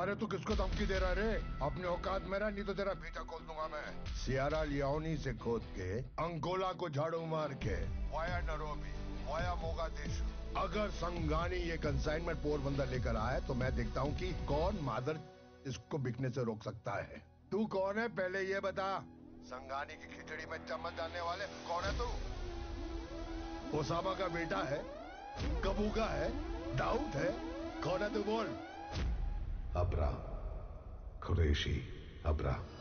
अरे तू किसको धमकी दे रहा रे? अपने औकात मेरा नहीं तो तेरा पीछा खोल दूँगा मैं। सियारा लियाओनी से खोद के अंगोला को झाड़ू मार के, वाया नरोबी, वाया मोगादिशु अगर संगानी ये कंसाइनमेंट पोरबंदर लेकर आए तो मैं देखता हूँ कि कौन मादर इसको बिकने से रोक सकता है। तू कौन है? पहले ये बता। संगानी की खिचड़ी में चम्मच डालने वाले कौन है तू? ओसामा का बेटा है, कबूका है, दाऊद है। कौन है तू बोल? Abra. Qureshi Abra.